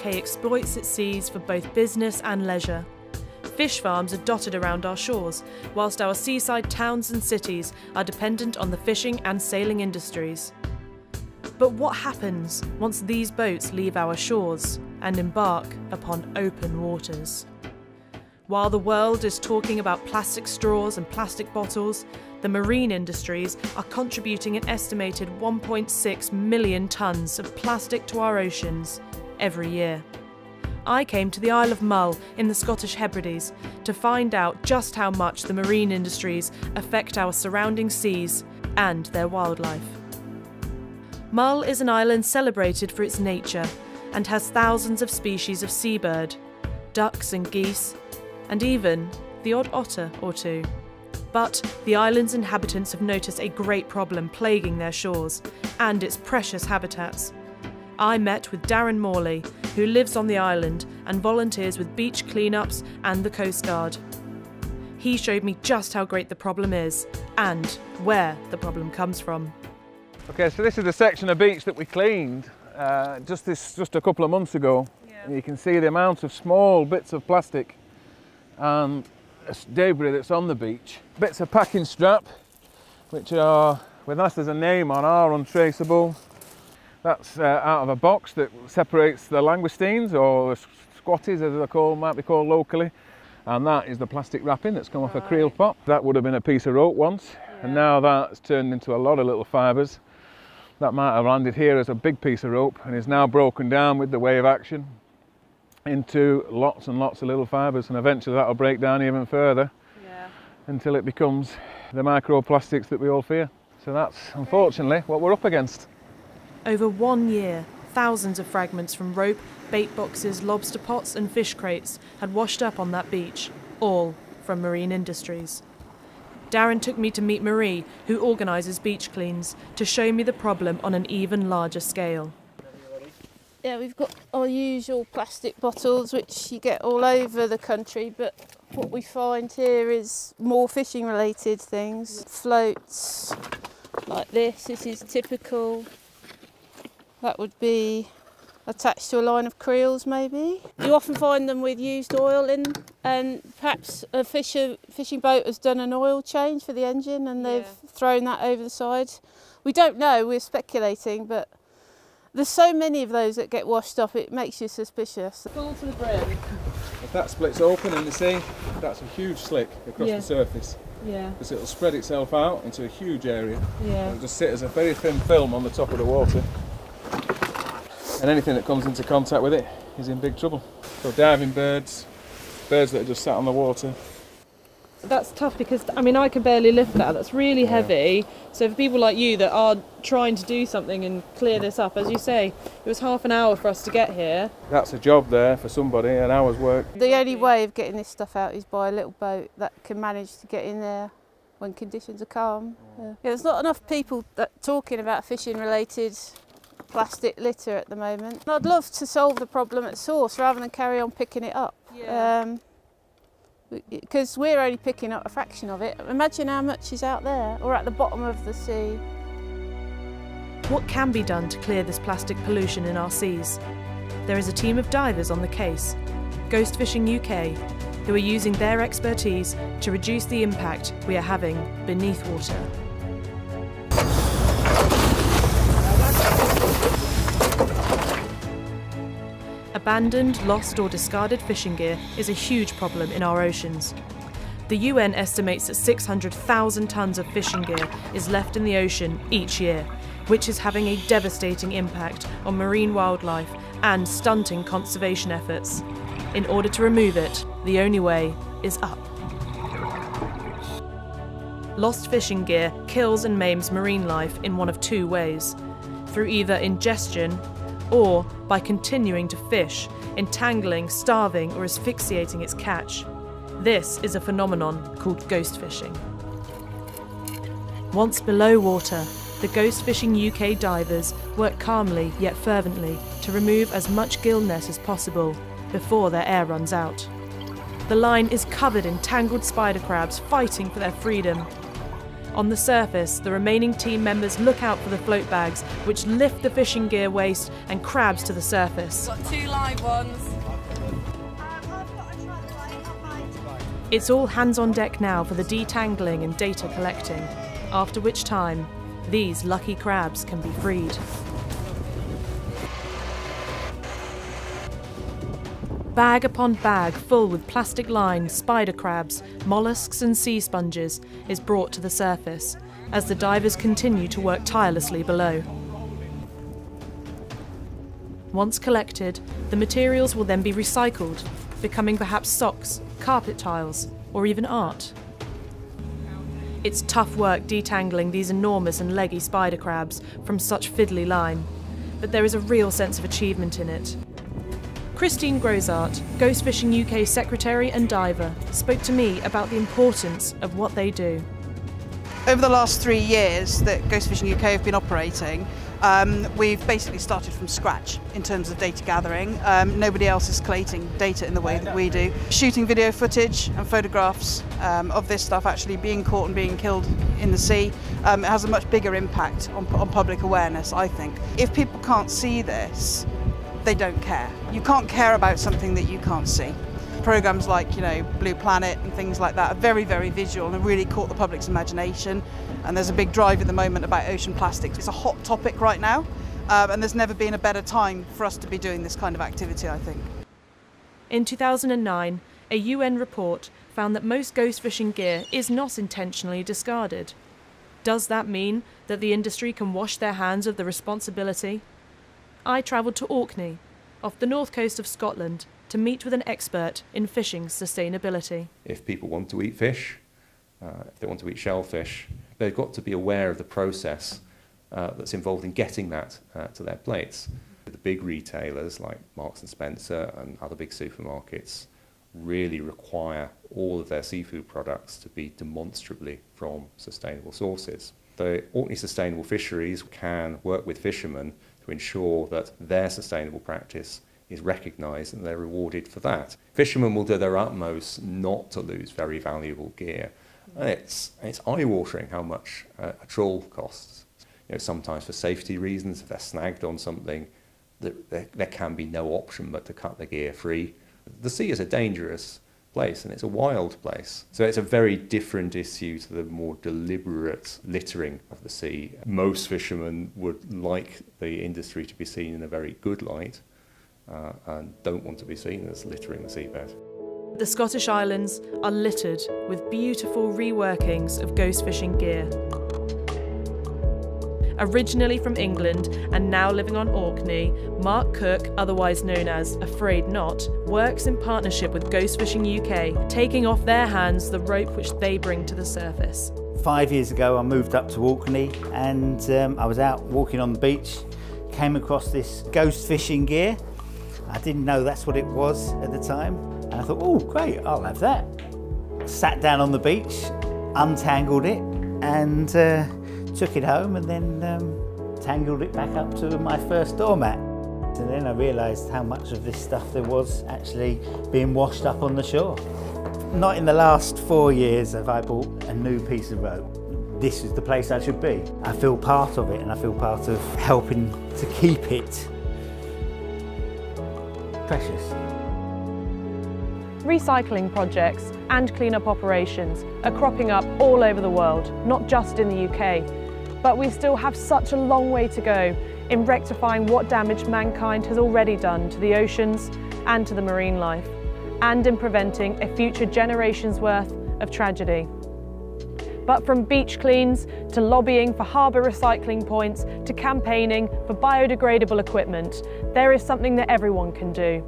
UK exploits its seas for both business and leisure. Fish farms are dotted around our shores, whilst our seaside towns and cities are dependent on the fishing and sailing industries. But what happens once these boats leave our shores and embark upon open waters? While the world is talking about plastic straws and plastic bottles, the marine industries are contributing an estimated 1.6 million tonnes of plastic to our oceans every year. I came to the Isle of Mull in the Scottish Hebrides to find out just how much the marine industries affect our surrounding seas and their wildlife. Mull is an island celebrated for its nature and has thousands of species of seabird, ducks and geese, and even the odd otter or two. But the island's inhabitants have noticed a great problem plaguing their shores and its precious habitats. I met with Darren Morley, who lives on the island and volunteers with beach cleanups and the Coast Guard. He showed me just how great the problem is and where the problem comes from. Okay, so this is the section of beach that we cleaned uh, just this just a couple of months ago. Yeah. You can see the amount of small bits of plastic and debris that's on the beach. Bits of packing strap, which are, with us there's a name on, are untraceable. That's uh, out of a box that separates the langoustines or the squatties as they're called, might be called locally. And that is the plastic wrapping that's come right. off a creel pot. That would have been a piece of rope once. Yeah. And now that's turned into a lot of little fibres. That might have landed here as a big piece of rope and is now broken down with the wave action into lots and lots of little fibres and eventually that'll break down even further yeah. until it becomes the microplastics that we all fear. So that's unfortunately what we're up against. Over one year, thousands of fragments from rope, bait boxes, lobster pots and fish crates had washed up on that beach, all from marine industries. Darren took me to meet Marie, who organises beach cleans, to show me the problem on an even larger scale. Yeah, we've got our usual plastic bottles which you get all over the country, but what we find here is more fishing related things. Floats like this, this is typical. That would be attached to a line of creels maybe. You often find them with used oil in and perhaps a fisher, fishing boat has done an oil change for the engine and they've yeah. thrown that over the side. We don't know, we're speculating, but there's so many of those that get washed off, it makes you suspicious. Full to the brim. If that splits open in the sea, that's a huge slick across yeah. the surface. Yeah. Because it'll spread itself out into a huge area. Yeah. It'll just sit as a very thin film on the top of the water. And anything that comes into contact with it is in big trouble. So diving birds, birds that are just sat on the water, that's tough because I mean I can barely lift that. That's really heavy. So for people like you that are trying to do something and clear this up, as you say, it was half an hour for us to get here. That's a job there for somebody, an hour's work. The only way of getting this stuff out is by a little boat that can manage to get in there when conditions are calm. Yeah. Yeah, there's not enough people that talking about fishing related plastic litter at the moment. I'd love to solve the problem at source rather than carry on picking it up. Yeah. Um, because we're only picking up a fraction of it. Imagine how much is out there or at the bottom of the sea. What can be done to clear this plastic pollution in our seas? There is a team of divers on the case, Ghost Fishing UK, who are using their expertise to reduce the impact we are having beneath water. Abandoned, lost or discarded fishing gear is a huge problem in our oceans. The UN estimates that 600,000 tonnes of fishing gear is left in the ocean each year, which is having a devastating impact on marine wildlife and stunting conservation efforts. In order to remove it, the only way is up. Lost fishing gear kills and maims marine life in one of two ways through either ingestion or by continuing to fish, entangling, starving, or asphyxiating its catch. This is a phenomenon called ghost fishing. Once below water, the Ghost Fishing UK divers work calmly yet fervently to remove as much gillnet as possible before their air runs out. The line is covered in tangled spider crabs fighting for their freedom. On the surface, the remaining team members look out for the float bags, which lift the fishing gear waste and crabs to the surface. Got two live ones. It's all hands on deck now for the detangling and data collecting, after which time, these lucky crabs can be freed. Bag upon bag full with plastic lined spider crabs, mollusks, and sea sponges is brought to the surface as the divers continue to work tirelessly below. Once collected, the materials will then be recycled, becoming perhaps socks, carpet tiles, or even art. It's tough work detangling these enormous and leggy spider crabs from such fiddly line, but there is a real sense of achievement in it. Christine Grosart, Ghost Fishing UK secretary and diver, spoke to me about the importance of what they do. Over the last three years that Ghost Fishing UK have been operating, um, we've basically started from scratch in terms of data gathering. Um, nobody else is collating data in the way that we do. Shooting video footage and photographs um, of this stuff actually being caught and being killed in the sea um, it has a much bigger impact on, on public awareness, I think. If people can't see this, they don't care. You can't care about something that you can't see. Programs like, you know, Blue Planet and things like that are very, very visual and really caught the public's imagination. And there's a big drive at the moment about ocean plastics. It's a hot topic right now, um, and there's never been a better time for us to be doing this kind of activity, I think. In 2009, a UN report found that most ghost fishing gear is not intentionally discarded. Does that mean that the industry can wash their hands of the responsibility? I travelled to Orkney, off the north coast of Scotland, to meet with an expert in fishing sustainability. If people want to eat fish, uh, if they want to eat shellfish, they've got to be aware of the process uh, that's involved in getting that uh, to their plates. The big retailers like Marks and Spencer and other big supermarkets really require all of their seafood products to be demonstrably from sustainable sources. The Orkney Sustainable Fisheries can work with fishermen ensure that their sustainable practice is recognised and they're rewarded for that. Fishermen will do their utmost not to lose very valuable gear. And it's, it's eye-watering how much uh, a trawl costs. You know, sometimes for safety reasons, if they're snagged on something, there, there, there can be no option but to cut the gear free. The sea is a dangerous place and it's a wild place. So it's a very different issue to the more deliberate littering of the sea. Most fishermen would like the industry to be seen in a very good light uh, and don't want to be seen as littering the seabed. The Scottish Islands are littered with beautiful reworkings of ghost fishing gear. Originally from England and now living on Orkney, Mark Cook, otherwise known as A Frayed Knot, works in partnership with Ghost Fishing UK, taking off their hands the rope which they bring to the surface. Five years ago, I moved up to Orkney and um, I was out walking on the beach, came across this ghost fishing gear. I didn't know that's what it was at the time. And I thought, oh, great, I'll have that. Sat down on the beach, untangled it, and uh, took it home and then um, tangled it back up to my first doormat. And then I realised how much of this stuff there was actually being washed up on the shore. Not in the last four years have I bought a new piece of rope. This is the place I should be. I feel part of it and I feel part of helping to keep it precious. Recycling projects and clean-up operations are cropping up all over the world, not just in the UK. But we still have such a long way to go in rectifying what damage mankind has already done to the oceans and to the marine life, and in preventing a future generation's worth of tragedy. But from beach cleans to lobbying for harbour recycling points to campaigning for biodegradable equipment, there is something that everyone can do.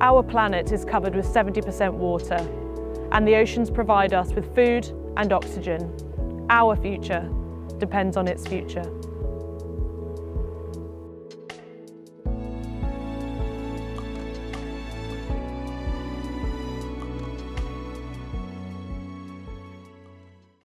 Our planet is covered with 70% water, and the oceans provide us with food and oxygen. Our future depends on its future.